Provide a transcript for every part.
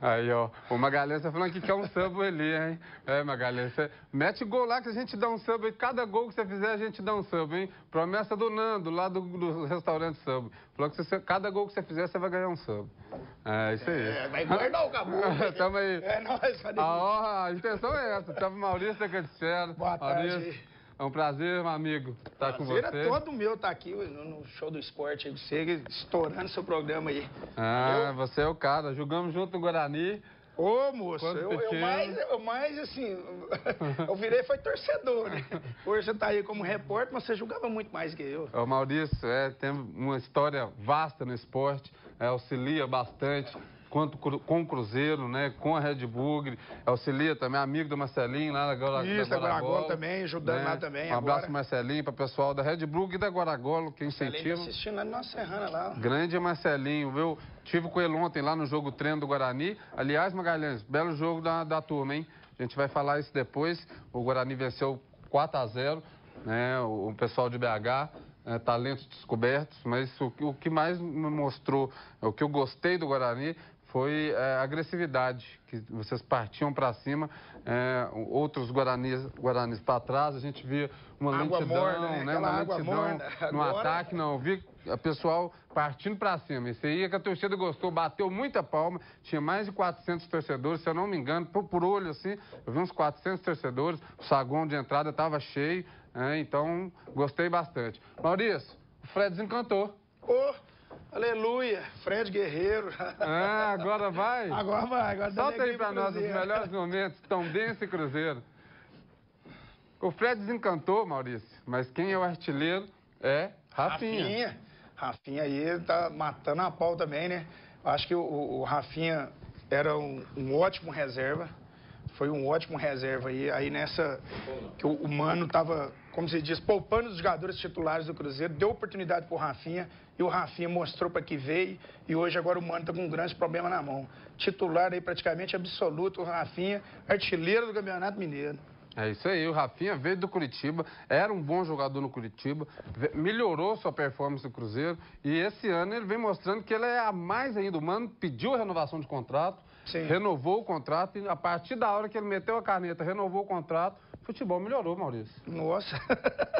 Aí, ó, o Magalhães tá falando que quer um sub ali, hein? É, Magalhães, você mete gol lá que a gente dá um sub. Cada gol que você fizer, a gente dá um sub, hein? Promessa do Nando, lá do, do restaurante sub. Falou que você, cada gol que você fizer, você vai ganhar um sub. É, isso aí. É, vai guardar o cabelo. Tamo aí. É nóis, a, honra, a intenção é essa. Tava Maurício da Canticera. Boa tarde. Maurício. É um prazer, meu amigo, estar com você. Prazer é todo meu estar aqui no show do esporte aí, você estourando seu programa aí. Ah, eu... você é o cara. Jogamos junto no Guarani. Ô, moço, eu, eu, mais, eu mais, assim, eu virei foi torcedor, né? Hoje você está aí como repórter, mas você jogava muito mais que eu. O Maurício, é, tem uma história vasta no esporte, é, auxilia bastante quanto com o Cruzeiro, né? Com a Red Bull, auxilia também, amigo do Marcelinho lá da Guaragolo. Isso, da Guaragolo também, ajudando né? lá também. Um abraço Marcelinho, para o pessoal da Red Bull e da Guaragolo, que incentiva. Tá assistindo lá na Serrana lá. Grande Marcelinho, viu? Tive com ele ontem lá no jogo treino do Guarani. Aliás, Magalhães, belo jogo da, da turma, hein? A gente vai falar isso depois. O Guarani venceu 4 a 0 né? O, o pessoal de BH é, talentos descobertos, mas o, o, que mais me mostrou, o que eu gostei do Guarani foi é, a agressividade, que vocês partiam para cima, é, outros guaranis, guaranis para trás, a gente via uma água lentidão, morna, né? né? uma lentidão morna. no Agora... ataque, não, eu vi o pessoal partindo para cima. Isso aí é que a torcida gostou, bateu muita palma, tinha mais de 400 torcedores, se eu não me engano, por, por olho assim, eu vi uns 400 torcedores, o saguão de entrada estava cheio, é, então gostei bastante. Maurício, o Fred desencantou. Oh. Aleluia, Fred Guerreiro. Ah, agora vai? Agora vai. Agora Solta aí para nós os melhores momentos, Tombense e Cruzeiro. O Fred desencantou, Maurício, mas quem é o artilheiro é Rafinha. Rafinha, Rafinha aí tá matando a pau também, né? Acho que o, o Rafinha era um, um, ótimo reserva. Foi um ótimo reserva aí. Aí nessa que o, o Mano tava, como se diz, poupando os jogadores titulares do Cruzeiro, deu oportunidade pro Rafinha e o Rafinha mostrou para que veio e hoje agora o Mano está com um grande problema na mão. Titular aí praticamente absoluto, o Rafinha, artilheiro do Campeonato Mineiro. É isso aí, o Rafinha veio do Curitiba, era um bom jogador no Curitiba, melhorou sua performance no Cruzeiro e esse ano ele vem mostrando que ele é a mais ainda. O Mano pediu a renovação de contrato, Sim. renovou o contrato e a partir da hora que ele meteu a caneta, renovou o contrato, futebol melhorou, Maurício. Nossa.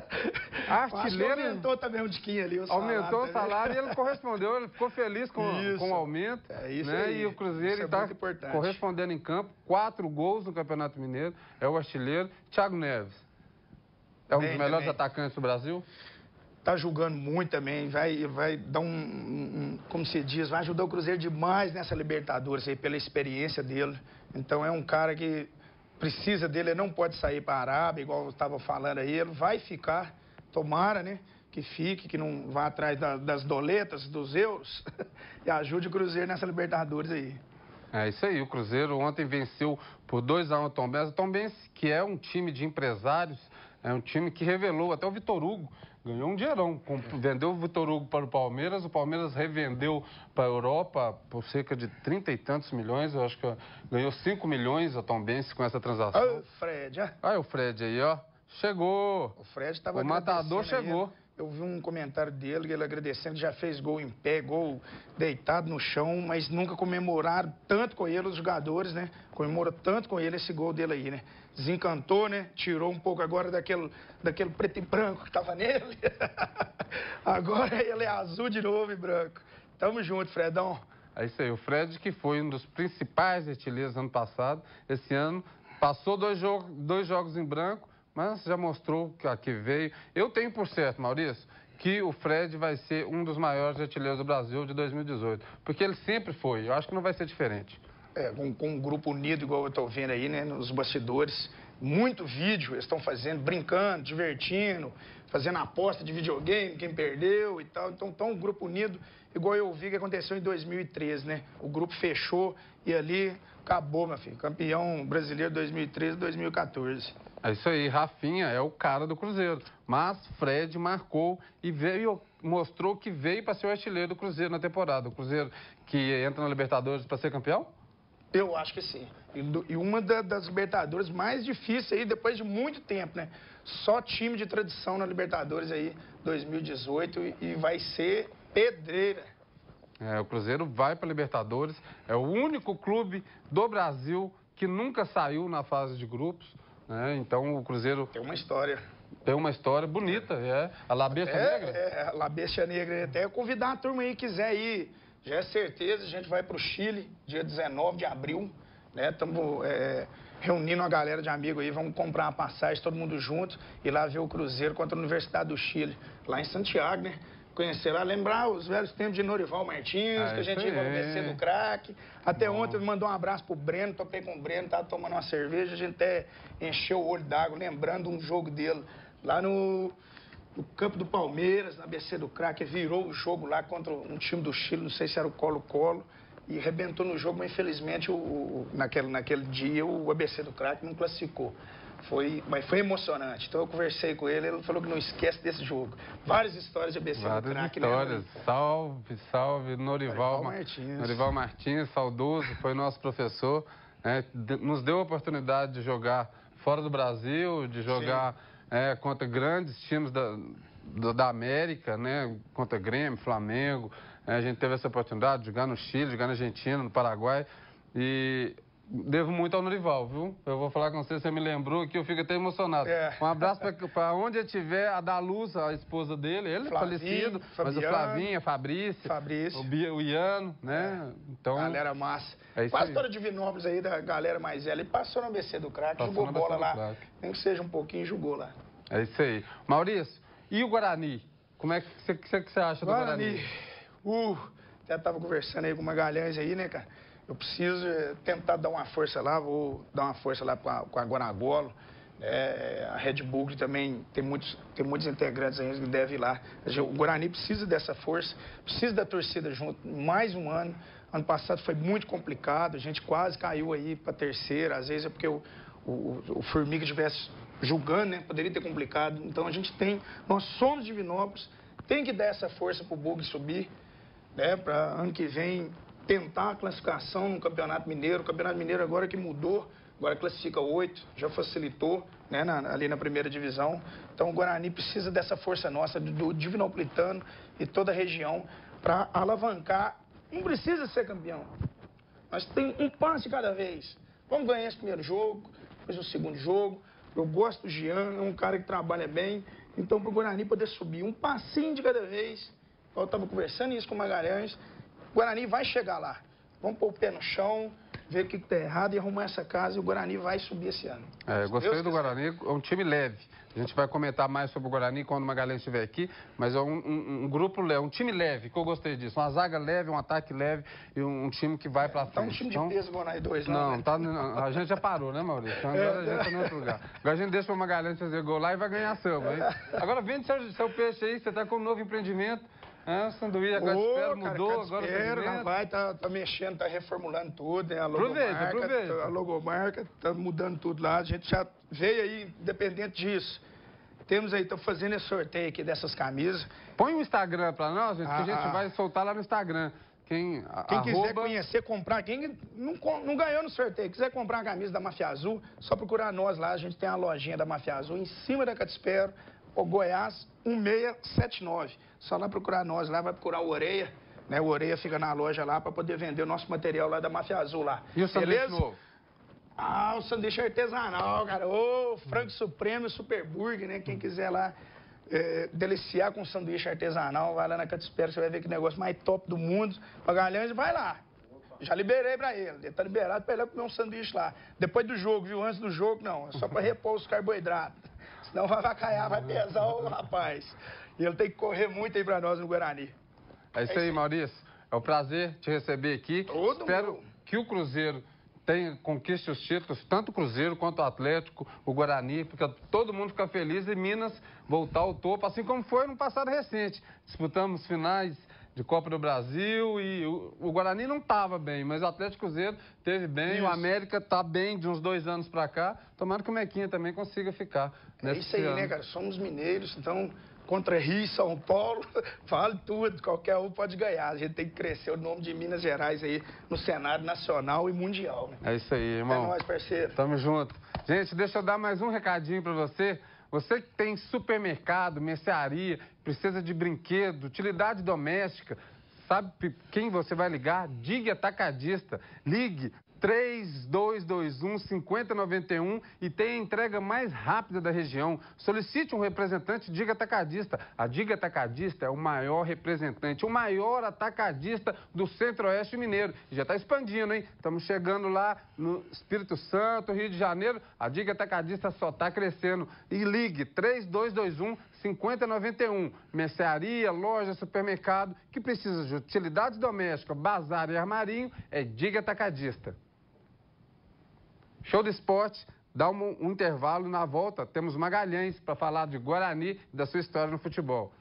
Artilheiro. aumentou também um tiquinho ali o salário. Aumentou o salário e ele correspondeu, ele ficou feliz com, com o aumento. É isso né? aí. E o Cruzeiro está é correspondendo em campo, quatro gols no Campeonato Mineiro, é o artilheiro. Thiago Neves. É um bem, dos melhores também. atacantes do Brasil? Tá jogando muito também, vai, vai dar um, um, como se diz, vai ajudar o Cruzeiro demais nessa Libertadores aí, pela experiência dele. Então é um cara que precisa dele, ele não pode sair para a Arábia, igual eu estava falando aí, ele vai ficar, tomara, né? Que fique, que não vá atrás da, das doletas, dos euros, e ajude o Cruzeiro nessa Libertadores aí. É isso aí, o Cruzeiro ontem venceu por 2 a 1 um o Tom Benz. O Tom Benz, que é um time de empresários, é um time que revelou, até o Vitor Hugo ganhou um dinheirão. Vendeu o Vitor Hugo para o Palmeiras, o Palmeiras revendeu para a Europa por cerca de trinta e tantos milhões. Eu acho que ganhou 5 milhões a Tom Benz com essa transação. Olha o Fred, ah. Olha o Fred aí, ó. Chegou. O Fred estava O matador chegou. Aí. Eu vi um comentário dele, ele agradecendo, já fez gol em pé, gol deitado no chão, mas nunca comemoraram tanto com ele os jogadores, né? Comemora tanto com ele esse gol dele aí, né? Desencantou, né? Tirou um pouco agora daquele, daquele preto e branco que tava nele. agora ele é azul de novo e branco. Tamo junto, Fredão. É isso aí, o Fred que foi um dos principais artilheiros ano passado, esse ano passou dois, jogo, dois jogos em branco, mas já mostrou que aqui veio. Eu tenho por certo, Maurício, que o Fred vai ser um dos maiores artilheiros do Brasil de 2018. Porque ele sempre foi. Eu acho que não vai ser diferente. É, com, com um grupo unido, igual eu estou vendo aí, né, nos bastidores. Muito vídeo eles estão fazendo, brincando, divertindo, fazendo aposta de videogame, quem perdeu e tal. Então, estão um grupo unido, igual eu vi que aconteceu em 2013, né? O grupo fechou e ali acabou, meu filho. Campeão brasileiro 2013 2014. É isso aí, Rafinha é o cara do Cruzeiro. Mas Fred marcou e veio, mostrou que veio para ser o artilheiro do Cruzeiro na temporada. O Cruzeiro que entra na Libertadores para ser campeão? Eu acho que sim. E, uma da, das Libertadores mais difíceis aí, depois de muito tempo, né? Só time de tradição na Libertadores aí, 2018, e, vai ser pedreira. É, o Cruzeiro vai para Libertadores. É o único clube do Brasil que nunca saiu na fase de grupos. Né? Então o Cruzeiro. Tem uma história. Tem uma história bonita, é. A Labesta é, Negra? É, a Labesta Negra. Até convidar a turma aí que quiser ir. Já é certeza, a gente vai para o Chile, dia 19 de abril. Estamos né? é, reunindo uma galera de amigos aí, vamos comprar uma passagem, todo mundo junto, e lá ver o Cruzeiro contra a Universidade do Chile, lá em Santiago, né? Conhecer lá, lembrar os velhos tempos de Norival Martins, ah, que a gente ia no BC do craque. Até Bom. ontem mandou um abraço pro Breno, topei com o Breno, tava tomando uma cerveja, a gente até encheu o olho d'água, lembrando um jogo dele lá no, no campo do Palmeiras, na BC do craque, virou o jogo lá contra um time do Chile, não sei se era o Colo-Colo e arrebentou no jogo, mas infelizmente o, o, naquele, naquele dia o ABC do craque não classificou. Foi, mas foi emocionante. Então eu conversei com ele, ele falou que não esquece desse jogo. Várias histórias de ABC Várias do craque. Né, histórias. Né? Salve, salve, Norival, Norival Martins. Norival Martins, saudoso, foi nosso professor. Né? Nos deu a oportunidade de jogar fora do Brasil, de jogar é, contra grandes times da, da, América, né? contra Grêmio, Flamengo. É, a gente teve essa oportunidade de jogar no Chile, jogar na Argentina, no Paraguai. E devo muito ao Norival, viu? Eu vou falar com você, você me lembrou que eu fico até emocionado. É. Um abraço para onde eu estiver, a da Luz, a esposa dele, ele Flavinho, falecido, Fabiano, mas o Flavinho, a Fabrício, Fabrício. O, o Iano, né? É. Então, galera massa. É Quase aí. toda de Vinópolis aí, da galera mais velha. Ele passou no BC do craque, jogou bola lá. Nem que seja um pouquinho, jogou lá. É isso aí. Maurício, e o Guarani? Como é que você, que você acha Guarani? do Guarani? Uh, até tava conversando aí com o Magalhães aí, né, cara? Eu preciso eh, tentar dar uma força lá, vou dar uma força lá com a, com a Guanagolo. É, a Red Bull também tem muitos, tem muitos integrantes aí que devem ir lá. O Guarani precisa dessa força, precisa da torcida junto. Mais um ano. Ano passado foi muito complicado, a gente quase caiu aí para terceira. Às vezes é porque o, o, o Formiga estivesse julgando, né? Poderia ter complicado. Então a gente tem, nós somos de Vinópolis, tem que dar essa força para o Bug subir né, para ano que vem tentar a classificação no Campeonato Mineiro. O Campeonato Mineiro agora que mudou, agora classifica oito, já facilitou né, na, ali na primeira divisão. Então o Guarani precisa dessa força nossa, do Divinopolitano e toda a região, para alavancar. Não precisa ser campeão, mas tem um passo de cada vez. Vamos ganhar esse primeiro jogo, depois o segundo jogo. Eu gosto do Jean, é um cara que trabalha bem. Então, para o Guarani poder subir um passinho de cada vez, eu estava conversando isso com o Magalhães. O Guarani vai chegar lá. Vamos pôr o pé no chão, ver o que está errado e arrumar essa casa e o Guarani vai subir esse ano. É, eu gostei Deus do Guarani, é um time leve. A gente vai comentar mais sobre o Guarani quando o Magalhães estiver aqui, mas é um, um, um, grupo leve, um time leve, que eu gostei disso. Uma zaga leve, um ataque leve e um, um time que vai para frente. Tá um time então, de peso Guarani 2, não, não, né? tá, não, a gente já parou, né, Maurício? Então agora a gente está em outro lugar. Agora a gente deixa o Magalhães fazer gol lá e vai ganhar samba, hein? Agora vende seu, seu peixe aí, você está com um novo empreendimento. É, sanduíche, agora Ô, espero, mudou, agora espero, vai, tá, tá mexendo, tá reformulando tudo, né? A logomarca, aproveita, aproveita. a logomarca, tá mudando tudo lá. A gente já veio aí, independente disso. Temos aí, estamos fazendo esse sorteio aqui dessas camisas. Põe o Instagram para nós, gente, ah, que a gente ah. vai soltar lá no Instagram. Quem, quem arroba... quiser conhecer, comprar, quem não, não ganhou no sorteio, quiser comprar a camisa da Mafia Azul, só procurar nós lá. A gente tem a lojinha da Mafia Azul em cima da Catispero o Goiás 1679. Só lá procurar nós, lá vai procurar o Oreia. Né? O Oreia fica na loja lá para poder vender o nosso material lá da Mafia Azul lá. E o sanduíche novo? Ah, o sanduíche artesanal, cara. Ô, frango supremo, super burger, né? Quem quiser lá é, deliciar com sanduíche artesanal, vai lá na Catispera, você vai ver que negócio mais top do mundo. Magalhães, vai lá. Já liberei pra ele. Ele tá liberado pra ele comer um sanduíche lá. Depois do jogo, viu? Antes do jogo, não. É só pra repor os carboidratos. Senão vai vacaiar, vai pesar o rapaz. E ele tem que correr muito aí pra nós no Guarani. É isso, é aí, Maurício. É um prazer te receber aqui. Todo Espero mundo. que o Cruzeiro tenha, conquiste os títulos, tanto o Cruzeiro quanto o Atlético, o Guarani, porque todo mundo fica feliz e Minas voltar ao topo, assim como foi no passado recente. Disputamos finais de Copa do Brasil e o, o Guarani não estava bem, mas o Atlético Cruzeiro teve bem, isso. o América está bem de uns dois anos para cá. Tomara que o Mequinha também consiga ficar. É isso aí, né, ano. né, cara? Somos mineiros, então contra Rio e São Paulo, vale tudo, qualquer um pode ganhar. A gente tem que crescer o nome de Minas Gerais aí no cenário nacional e mundial. Né? É isso aí, irmão. É nóis, parceiro. Tamo junto. Gente, deixa eu dar mais um recadinho para você. Você que tem supermercado, mercearia, precisa de brinquedo, utilidade doméstica, Sabe quem você vai ligar? Diga Atacadista. Ligue 3221 5091 e tem a entrega mais rápida da região. Solicite um representante Diga Atacadista. A Diga Atacadista é o maior representante, o maior atacadista do Centro-Oeste Mineiro. Já está expandindo, hein? Estamos chegando lá no Espírito Santo, Rio de Janeiro. A Diga Atacadista só está crescendo. E ligue 3221 5091. Mercearia, loja, supermercado que precisa de utilidades domésticas, bazar e armarinho é Diga Atacadista. Show do esporte, dá um, um intervalo na volta. Temos Magalhães para falar de Guarani e da sua história no futebol.